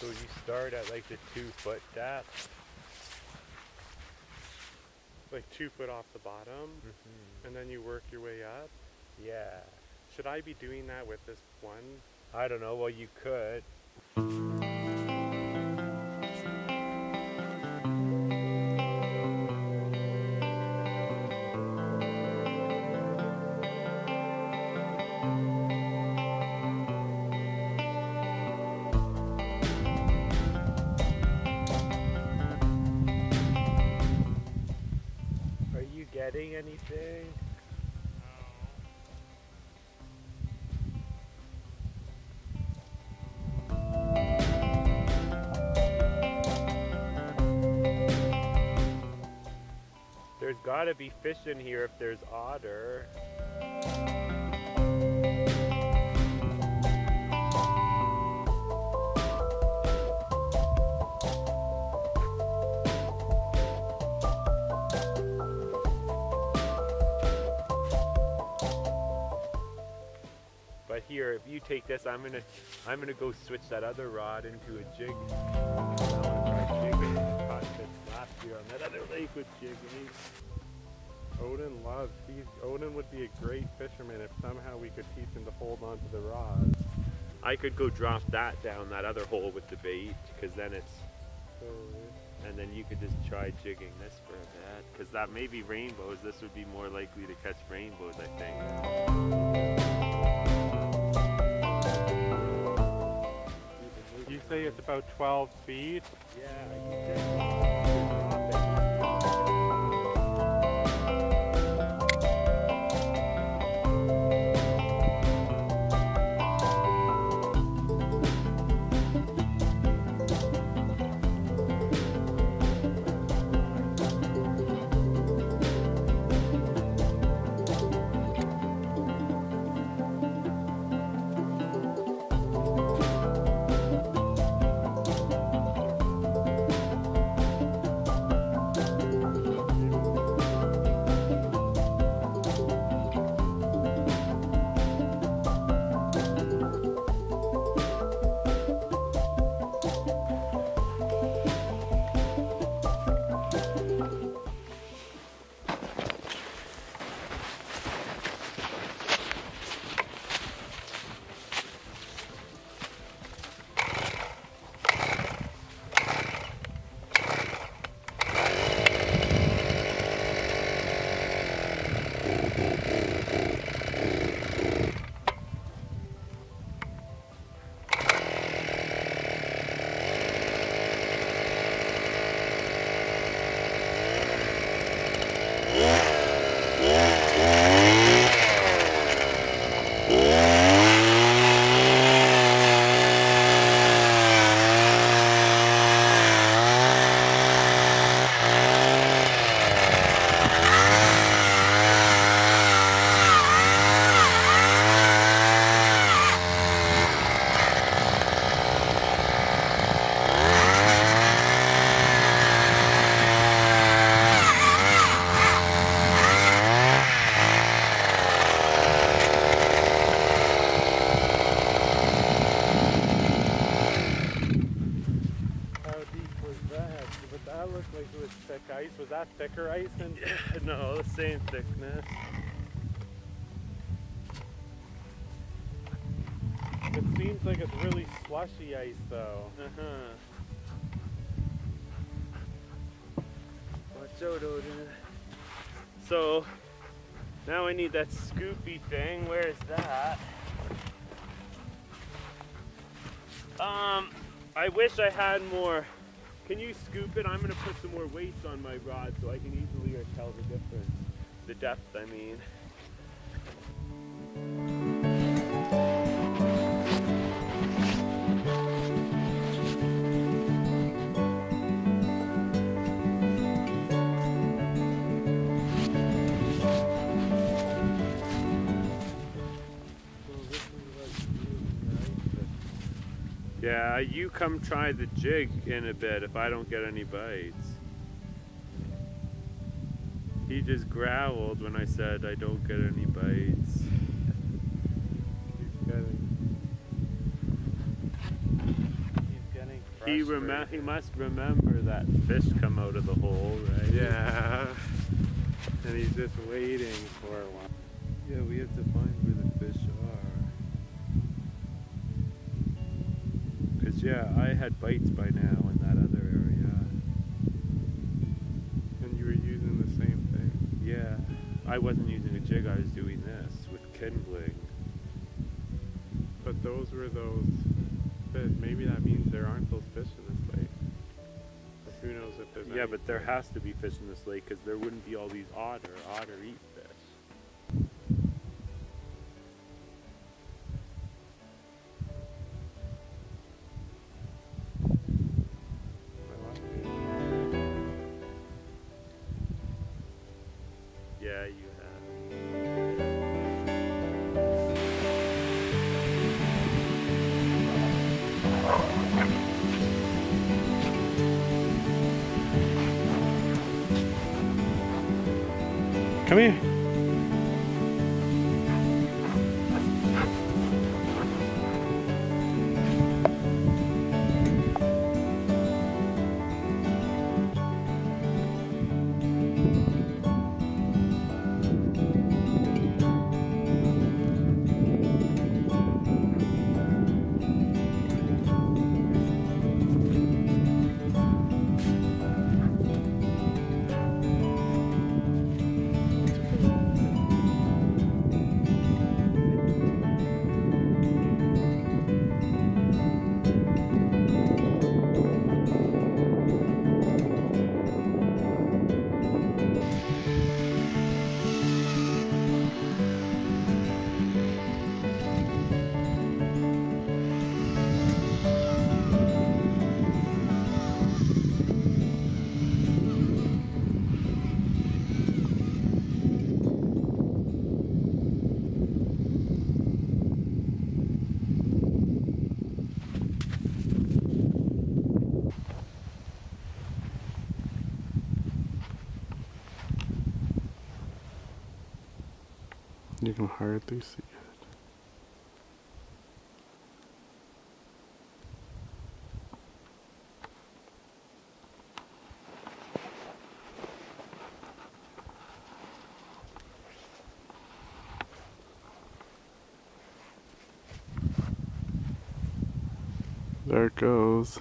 So you start at like the two foot depth. Like two foot off the bottom, Mm-hmm. and then you work your way up. Yeah. Should I be doing that with this one? I don't know. Well, you could. Anything? There's gotta be fish in here if there's otter. You take this, I'm gonna, I'm gonna go switch that other rod into a jig. I wanna try jigging. Caught fish last year on that other lake with jigging. Odin loves. He's Odin would be a great fisherman if somehow we could teach him to hold onto the rod. I could go drop that down that other hole with the bait, because then it's, and then you could just try jigging this for a bit, because that may be rainbows. This would be more likely to catch rainbows, I think. About 12 feet. Yeah, ice. Was that thicker ice than? no, the same thickness. It seems like it's really slushy ice though. Uh-huh. Watch out, Odin. So, now I need that scoopy thing. Where is that? Um, I wish I had more. Can you scoop it? I'm gonna put some more weights on my rod so I can easily tell the difference. The depth, I mean. Yeah, you come try the jig in a bit if I don't get any bites. He just growled when I said I don't get any bites. He's getting. He's getting he remem- he must remember that fish come out of the hole, right? Yeah. And he's just waiting for one. Yeah, we have to find where the fish are. Yeah, I had bites by now in that other area. And you were using the same thing. Yeah, I wasn't using a jig. I was doing this with kindling. But those were those fish. Maybe that means there aren't those fish in this lake. But who knows if there's Yeah, but there fish. has to be fish in this lake because there wouldn't be all these otter. Otter eat fish. Come here. You can hardly see it. There it goes.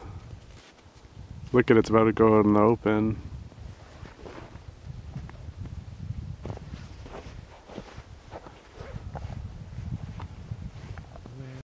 Look at it, it's about to go out in the open.